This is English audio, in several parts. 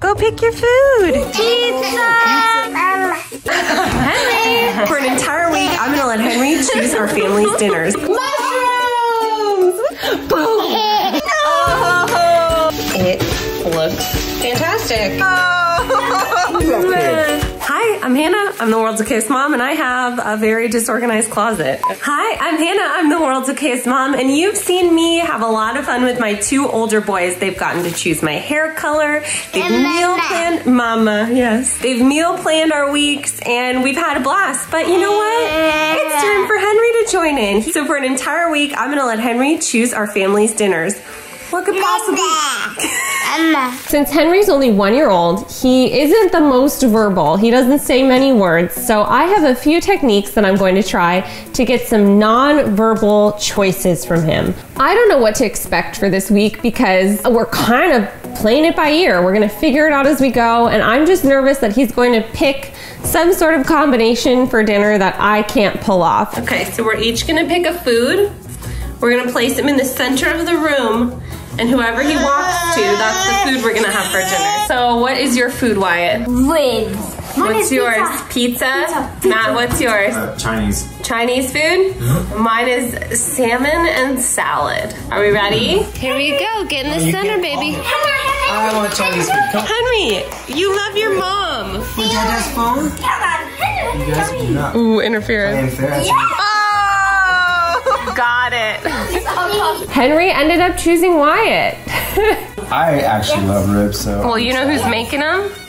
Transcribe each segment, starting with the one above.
Go pick your food. Pizza. Henry. For an entire week, I'm gonna let Henry choose our family's dinners. Mushrooms. Boom. Oh. It looks fantastic. Hi, I'm Hannah. I'm the world's okayest mom, and I have a very disorganized closet. Hi, I'm Hannah. I'm the world's okayest mom, and you've seen me have a lot of fun with my two older boys. They've gotten to choose my hair color. They've meal planned, Mama, yes. They've meal planned our weeks, and we've had a blast. But you know what? It's time for Henry to join in. So for an entire week, I'm gonna let Henry choose our family's dinners. What could possibly? Since Henry's only one year old, he isn't the most verbal. He doesn't say many words. So I have a few techniques that I'm going to try to get some non-verbal choices from him. I don't know what to expect for this week because we're kind of playing it by ear. We're gonna figure it out as we go. And I'm just nervous that he's going to pick some sort of combination for dinner that I can't pull off. Okay, so we're each gonna pick a food. We're gonna place him in the center of the room, and whoever he walks to, that's the food we're gonna have for dinner. So, what is your food, Wyatt? Ribs. What's yours? Pizza? Matt, what's yours? Uh, Chinese. Chinese food? Mine is salmon and salad. Are we ready? Here we go. Get in the you center, can- baby. I want Chinese food. Come. Henry, you love your mom. With Dada's phone? You guys do. Ooh, interference. And fair. Oh, got it. Henry ended up choosing Wyatt. I actually love ribs, so. Well, you know who's making them?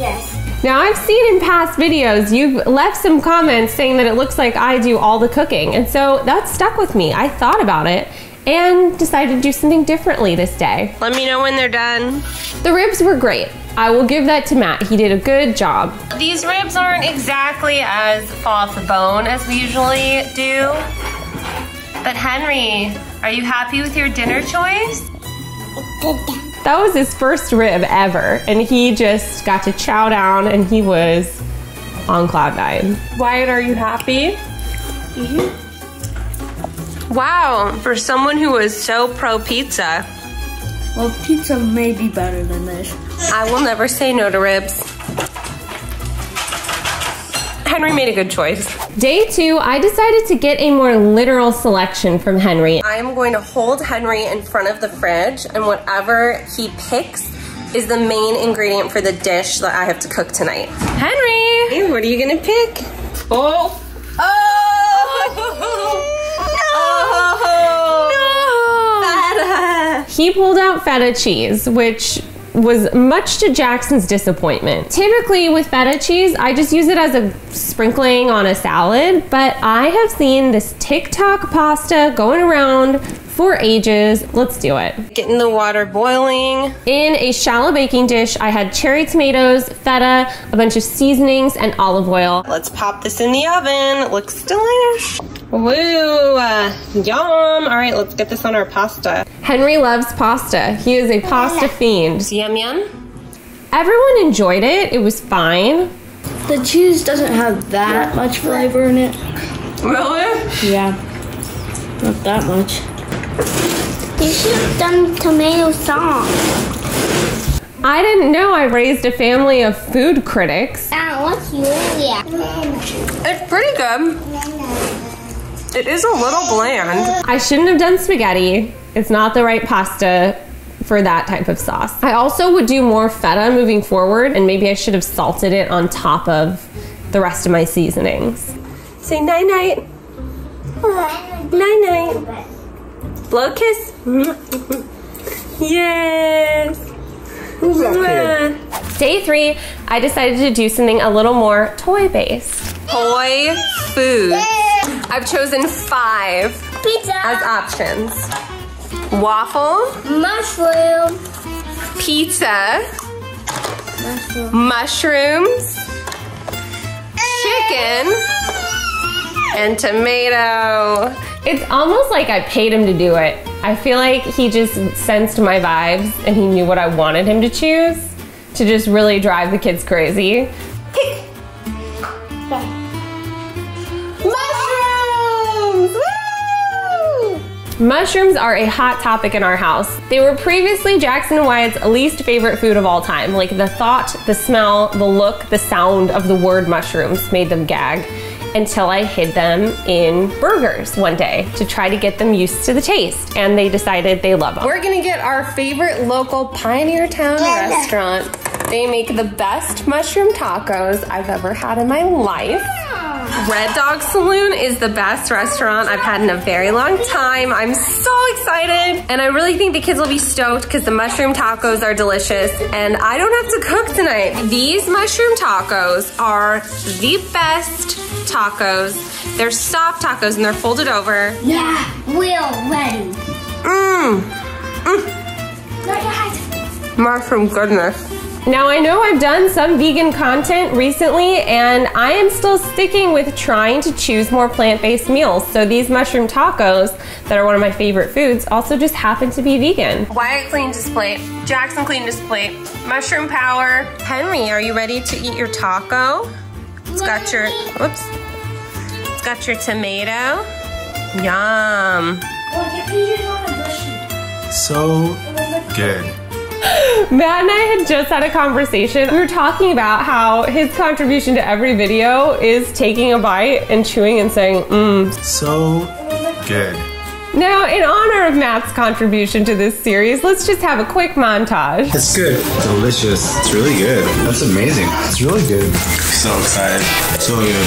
Yes. Now, I've seen in past videos, you've left some comments saying that it looks like I do all the cooking. And so that stuck with me. I thought about it and decided to do something differently this day. Let me know when they're done. The ribs were great. I will give that to Matt. He did a good job. These ribs aren't exactly as fall off the bone as we usually do. But Henry, are you happy with your dinner choice? That was his first rib ever. And he just got to chow down and he was on cloud nine. Wyatt, are you happy? Mm-hmm. Wow, for someone who was so pro pizza, Well, pizza may be better than this. I will never say no to ribs. Henry made a good choice. Day two, I decided to get a more literal selection from Henry. I am going to hold Henry in front of the fridge, and whatever he picks is the main ingredient for the dish that I have to cook tonight. Henry! Hey, what are you gonna pick? Oh! Oh! No! He pulled out feta cheese, which was much to Jackson's disappointment. Typically with feta cheese, I just use it as a sprinkling on a salad, but I have seen this TikTok pasta going around for ages. Let's do it. Getting the water boiling. In a shallow baking dish, I had cherry tomatoes, feta, a bunch of seasonings, and olive oil. Let's pop this in the oven. It looks delish. Woo! Uh, yum! All right, let's get this on our pasta. Henry loves pasta. He is a pasta fiend. Yum yum. Everyone enjoyed it. It was fine. The cheese doesn't have that much flavor in it. Really? Yeah. Not that much. You should have done tomato sauce. I didn't know I raised a family of food critics. Ah, what's Julia? It's pretty good. It is a little bland. I shouldn't have done spaghetti. It's not the right pasta for that type of sauce. I also would do more feta moving forward, and maybe I should have salted it on top of the rest of my seasonings. Say night night. Night night. Blow kiss. yes. Who's that kid? Day three, I decided to do something a little more toy based. Toy foods. I've chosen five Pizza. as options. Waffle, Mushroom. pizza, mushrooms, chicken, and tomato. It's almost like I paid him to do it. I feel like he just sensed my vibes and he knew what I wanted him to choose to just really drive the kids crazy. Mushrooms! Are a hot topic in our house. They were previously Jackson and Wyatt's least favorite food of all time. Like the thought, the smell, the look, the sound of the word mushrooms made them gag until I hid them in burgers one day to try to get them used to the taste. And they decided they love them. We're gonna get our favorite local Pioneer Town restaurant. They make the best mushroom tacos I've ever had in my life. Red Dog Saloon is the best restaurant I've had in a very long time. I'm so excited. And I really think the kids will be stoked because the mushroom tacos are delicious and I don't have to cook tonight. These mushroom tacos are the best tacos. They're soft tacos and they're folded over. Yeah, we're ready. Mmm. Mm. Mushroom goodness. Now, I know I've done some vegan content recently, and I am still sticking with trying to choose more plant based meals. So, these mushroom tacos, that are one of my favorite foods, also just happen to be vegan. Wyatt cleaned his plate, Jackson cleaned his plate, mushroom power. Henry, are you ready to eat your taco? It's got your, whoops, it's got your tomato. Yum. So good. Matt and I had just had a conversation. We were talking about how his contribution to every video is taking a bite and chewing and saying, mmm. So good. Now, in honor of Matt's contribution to this series, let's just have a quick montage. It's good. Delicious. It's really good. That's amazing. It's really good. So excited. So good.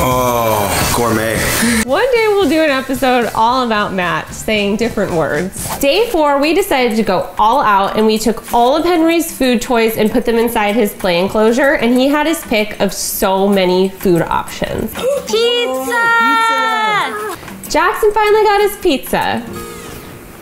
Oh, gourmet. One day we'll do an episode all about Matt saying different words. Day four, we decided to go all out and we took all of Henry's food toys and put them inside his play enclosure, and he had his pick of so many food options. Pizza! Jackson finally got his pizza.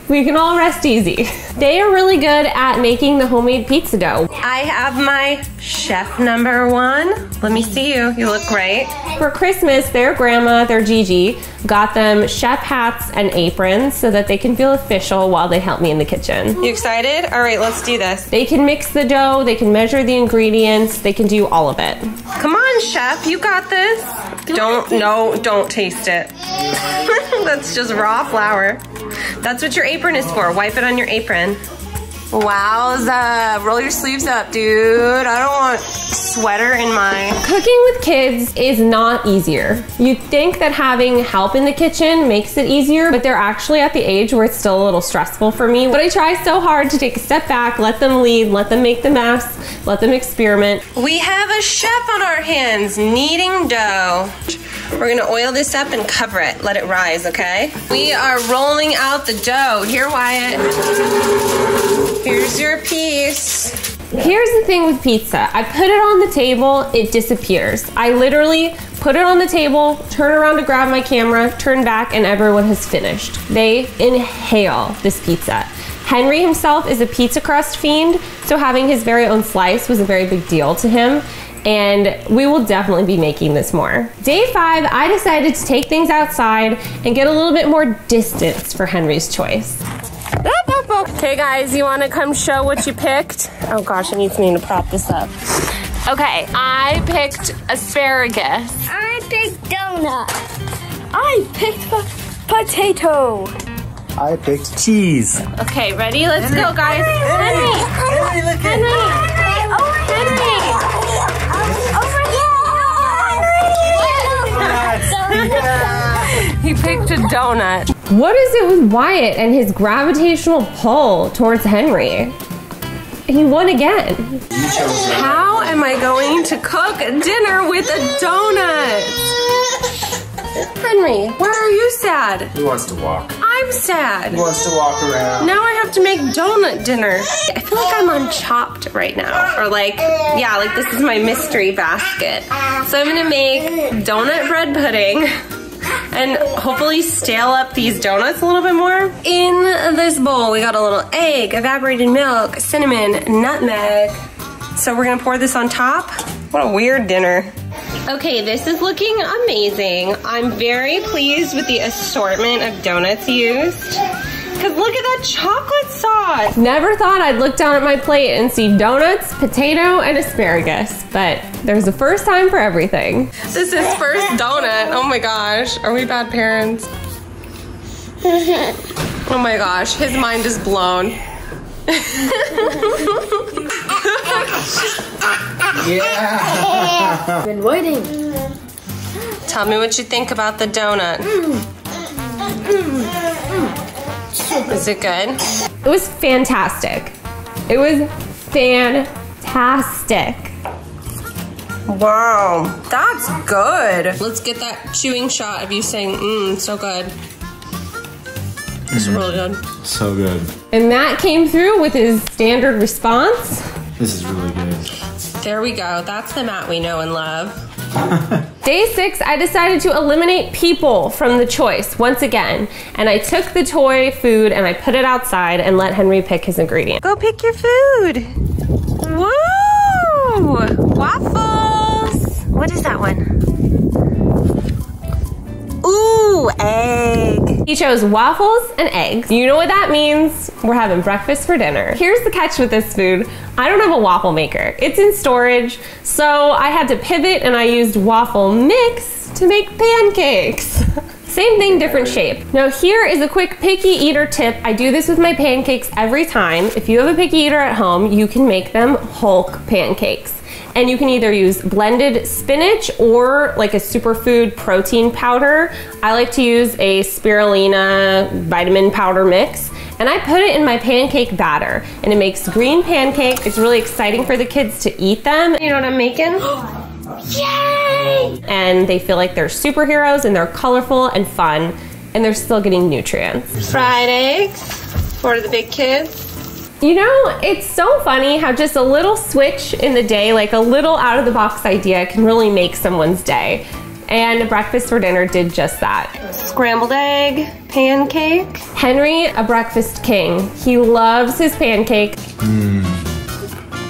We can all rest easy. They are really good at making the homemade pizza dough. I have my chef number one. Let me see you. You look great. For Christmas, their grandma, their Gigi, got them chef hats and aprons so that they can feel official while they help me in the kitchen. You excited? All right, let's do this. They can mix the dough, they can measure the ingredients, they can do all of it. Come on, chef, you got this. Don't, no, don't taste it. That's just raw flour. That's what your apron is for. Wipe it on your apron. Wowza, roll your sleeves up, dude. I don't want sweater in my... Cooking with kids is not easier. You'd think that having help in the kitchen makes it easier, but they're actually at the age where it's still a little stressful for me. But I try so hard to take a step back, let them lead, let them make the mess, let them experiment. We have a chef on our hands, kneading dough. We're gonna oil this up and cover it. Let it rise, okay? We are rolling out the dough. Here, Wyatt. Here's your piece. Here's the thing with pizza. I put it on the table, it disappears. I literally put it on the table, turn around to grab my camera, turn back, and everyone has finished. They inhale this pizza. Henry himself is a pizza crust fiend, so having his very own slice was a very big deal to him and we will definitely be making this more. Day five, I decided to take things outside and get a little bit more distance for Henry's choice. Okay guys, you wanna come show what you picked? Oh gosh, I need something to prop this up. Okay, I picked asparagus. I picked donut. I picked potato. I picked cheese. Okay, ready? Let's go guys. Henry! Henry, look Henry! Donut. What is it with Wyatt and his gravitational pull towards Henry? He won again. How am I going to cook dinner with a donut? Henry, why are you sad? Who wants to walk? I'm sad. Who wants to walk around? Now I have to make donut dinner. I feel like I'm on Chopped right now. Or like, yeah, like this is my mystery basket. So I'm gonna make donut bread pudding and hopefully stale up these donuts a little bit more. In this bowl, we got a little egg, evaporated milk, cinnamon, nutmeg. So we're gonna pour this on top. What a weird dinner. Okay, this is looking amazing. I'm very pleased with the assortment of donuts used. Cause look at that chocolate sauce. Never thought I'd look down at my plate and see donuts, potato, and asparagus, but there's a first time for everything. This is first donut, oh my gosh. Are we bad parents? Oh my gosh, his mind is blown. Yeah. Been waiting. Tell me what you think about the donut. Mm. Mm. Mm. Is it good? It was fantastic. It was fantastic. Wow, that's good. Let's get that chewing shot of you saying, mmm, so good. It's mm. really good. So good. And that came through with his standard response. This is really good. There we go. That's the Matt we know and love. Day six, I decided to eliminate people from the choice once again. And I took the toy food and I put it outside and let Henry pick his ingredient. Go pick your food. Woo! Waffles. What is that one? Ooh, egg. He chose waffles and eggs. You know what that means? We're having breakfast for dinner. Here's the catch with this food. I don't have a waffle maker. It's in storage, so I had to pivot and I used waffle mix to make pancakes. Same thing, different shape. Now here is a quick picky eater tip. I do this with my pancakes every time. If you have a picky eater at home, you can make them Hulk pancakes. And you can either use blended spinach or like a superfood protein powder. I like to use a spirulina vitamin powder mix. And I put it in my pancake batter and it makes green pancake. It's really exciting for the kids to eat them. You know what I'm making? Yay! And they feel like they're superheroes and they're colorful and fun and they're still getting nutrients. Fried eggs for the big kids. You know, it's so funny how just a little switch in the day, like a little out of the box idea, can really make someone's day. And breakfast for dinner did just that. Scrambled egg, pancake. Henry, a breakfast king. He loves his pancake. Mmm,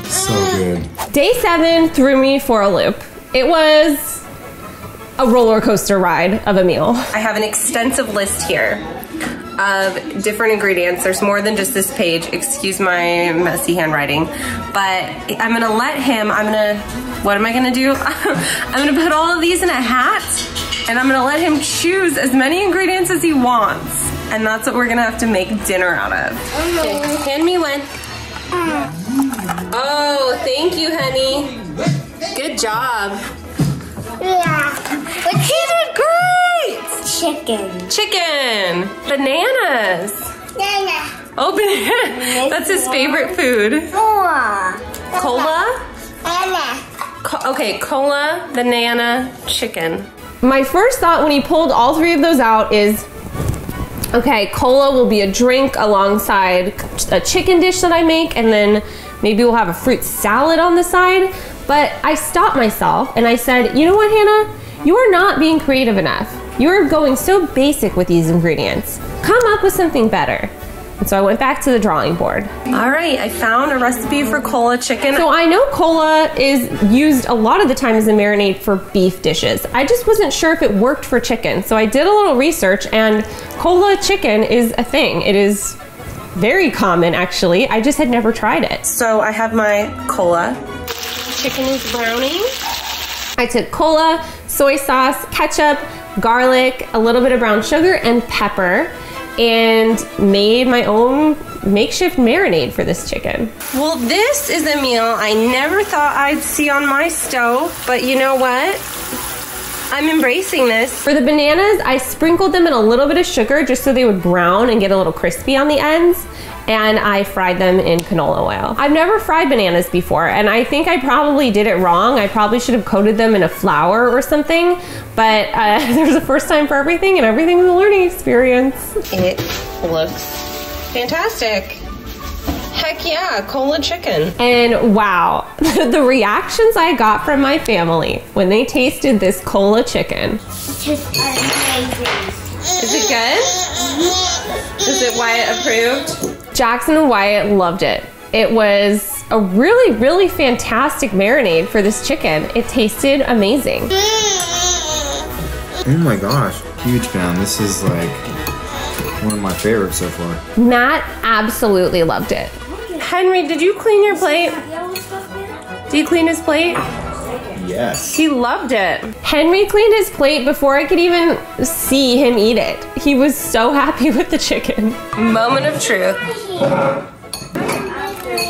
So good. Day seven threw me for a loop. It was a roller coaster ride of a meal. I have an extensive list here of different ingredients. There's more than just this page. Excuse my messy handwriting. But I'm gonna let him, I'm gonna, what am I gonna do? I'm gonna put all of these in a hat and I'm gonna let him choose as many ingredients as he wants. And that's what we're gonna have to make dinner out of. Okay, hand me one. Mm. Oh, thank you, honey. Good job. Yeah. He did great! Chicken. Chicken, bananas. Nana. Oh, banana. That's his favorite food. Four. Cola? Anna. Co- okay, cola, banana, chicken. My first thought when he pulled all three of those out is okay, cola will be a drink alongside a chicken dish that I make, and then maybe we'll have a fruit salad on the side. But I stopped myself and I said, you know what, Hannah? You are not being creative enough. You are going so basic with these ingredients. Come up with something better. And so I went back to the drawing board. All right, I found a recipe for cola chicken. So I know cola is used a lot of the time as a marinade for beef dishes. I just wasn't sure if it worked for chicken. So I did a little research and cola chicken is a thing. It is very common actually. I just had never tried it. So I have my cola. Chicken is browning. I took cola, soy sauce, ketchup, garlic, a little bit of brown sugar, and pepper, and made my own makeshift marinade for this chicken. Well, this is a meal I never thought I'd see on my stove, but you know what? I'm embracing this. For the bananas, I sprinkled them in a little bit of sugar just so they would brown and get a little crispy on the ends. And I fried them in canola oil. I've never fried bananas before, and I think I probably did it wrong. I probably should have coated them in a flour or something, but uh, there's a first time for everything, and everything is a learning experience. It looks fantastic. Heck yeah, cola chicken. And wow, the reactions I got from my family when they tasted this cola chicken. Just amazing. Is it good? Is it Wyatt approved? Jackson and Wyatt loved it. It was a really, really fantastic marinade for this chicken. It tasted amazing. Oh my gosh. Huge fan. This is like one of my favorites so far. Matt absolutely loved it. Henry, did you clean your plate? Did you clean his plate? Yes. He loved it. Henry cleaned his plate before I could even see him eat it. He was so happy with the chicken. Moment of truth.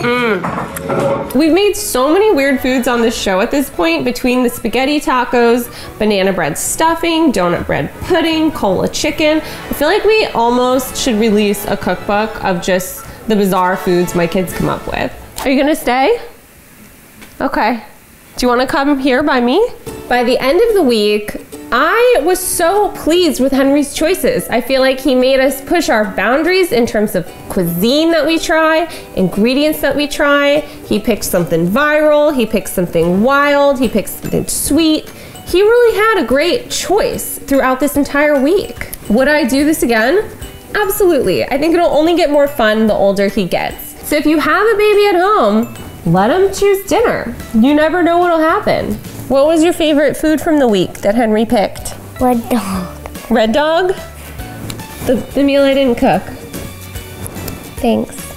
Mm. We've made so many weird foods on this show at this point between the spaghetti tacos, banana bread stuffing, donut bread pudding, cola chicken. I feel like we almost should release a cookbook of just the bizarre foods my kids come up with. Are you gonna stay? Okay. Do you wanna come here by me? By the end of the week, I was so pleased with Henry's choices. I feel like he made us push our boundaries in terms of cuisine that we try, ingredients that we try. He picked something viral, he picked something wild, he picked something sweet. He really had a great choice throughout this entire week. Would I do this again? Absolutely. I think it'll only get more fun the older he gets. So if you have a baby at home, let them choose dinner. You never know what'll happen. What was your favorite food from the week that Henry picked? Red dog. Red dog? The, the meal I didn't cook. Thanks.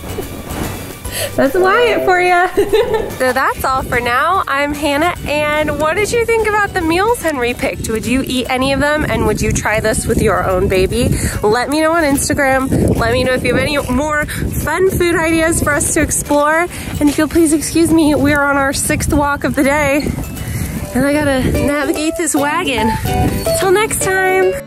That's Wyatt for you. so that's all for now. I'm Hannah, and what did you think about the meals Henry picked? Would you eat any of them, and would you try this with your own baby? Let me know on Instagram. Let me know if you have any more fun food ideas for us to explore. And if you'll please excuse me, we're on our sixth walk of the day, and I gotta navigate this wagon. Till next time.